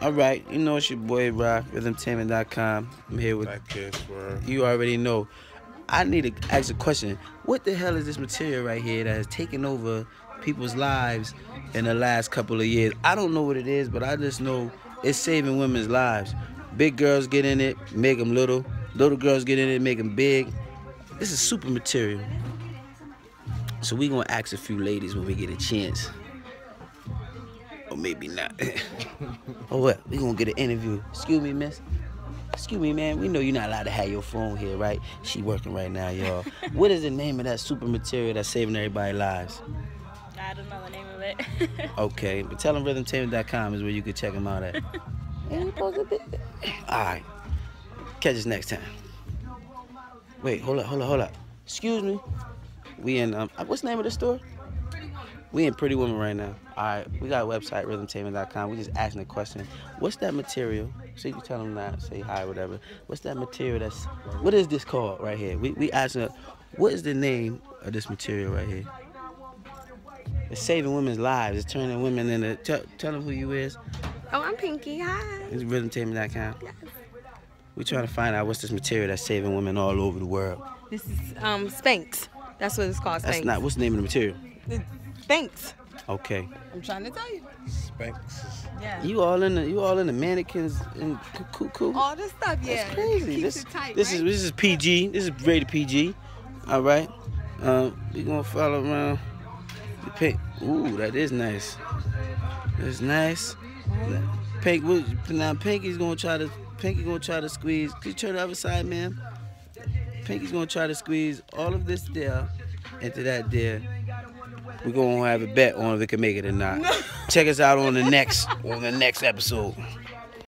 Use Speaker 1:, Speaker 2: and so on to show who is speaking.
Speaker 1: All right, you know it's your boy Rock, rhythmtainment.com. I'm here with
Speaker 2: Black Kids World.
Speaker 1: you already know. I need to ask a question. What the hell is this material right here that has taken over people's lives in the last couple of years? I don't know what it is, but I just know it's saving women's lives. Big girls get in it, make them little. Little girls get in it, make them big. This is super material. So we gonna ask a few ladies when we get a chance. Or maybe not. oh what? We gonna get an interview. Excuse me, miss. Excuse me, man. We know you're not allowed to have your phone here, right? She working right now, y'all. what is the name of that super material that's saving everybody's lives?
Speaker 3: I don't know the name of it.
Speaker 1: Okay, but tell them rhythmtainment.com is where you can check them out at. Ain't supposed to be? All right. Catch us next time. Wait, hold up, hold up, hold up. Excuse me. We in um, what's the name of the store? We in Pretty Woman right now. All right, we got a website rhythmtainment.com. We just asking a question. What's that material? So you can tell them that, say hi, whatever. What's that material? That's what is this called right here? We we asking, what is the name of this material right here? It's saving women's lives. It's turning women into. Tell, tell them who you is.
Speaker 4: Oh, I'm Pinky. Hi.
Speaker 1: It's rhythmtainment.com.
Speaker 4: Yes.
Speaker 1: We trying to find out what's this material that's saving women all over the world.
Speaker 4: This is um Spanx. That's what it's called. Spanx.
Speaker 1: That's not. What's the name of the material?
Speaker 4: Spanx.
Speaker 1: Okay.
Speaker 4: I'm trying to tell you.
Speaker 2: Spanx.
Speaker 4: Yeah.
Speaker 1: You all in the. You all in the mannequins and cuckoo.
Speaker 4: All this stuff, yeah.
Speaker 1: That's crazy.
Speaker 4: Keeps
Speaker 1: This,
Speaker 4: it tight,
Speaker 1: this
Speaker 4: right?
Speaker 1: is this is PG. This is rated PG. All right. Um, we gonna follow around. The pink. Ooh, that is nice. That's nice. Pink. what- Now Pinky's gonna try to. Pinky gonna try to squeeze. Could you turn the other side, man? Pinky's gonna try to squeeze all of this there into that there. We're gonna have a bet on if it can make it or not. Check us out on the next on the next episode.